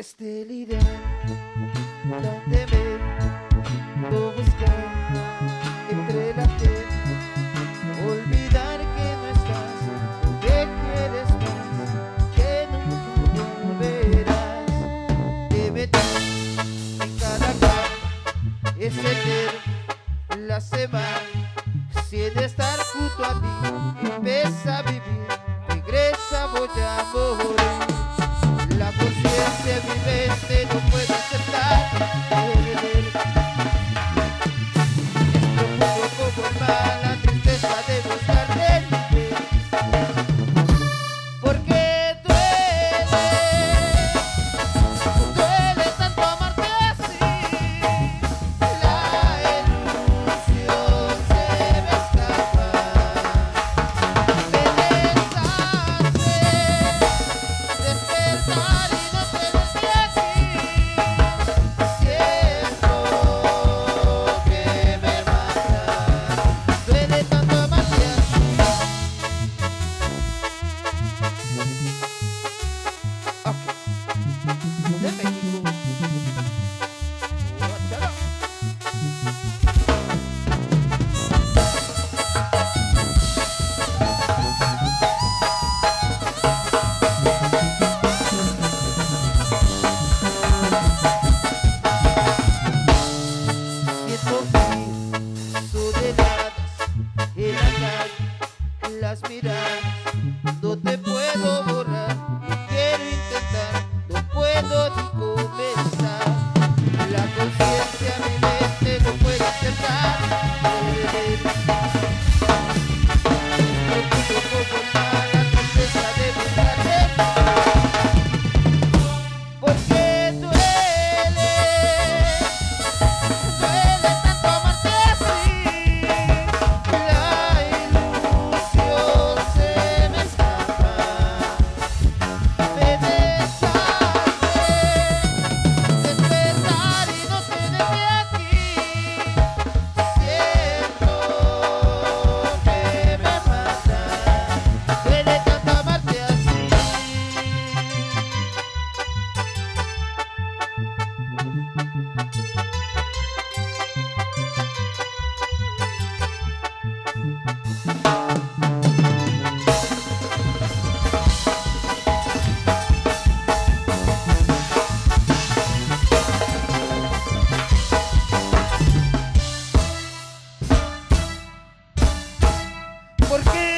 Este el ideal, temer o buscar entre la gente, olvidar que no estás, que quieres más, que nunca volverás, que meter en cada cama es tener la semana, si he de estar junto a ti, empieza a vivir, regresa voy a morir. La conciencia vive en soledades en la calle, las miradas. ¿Por qué?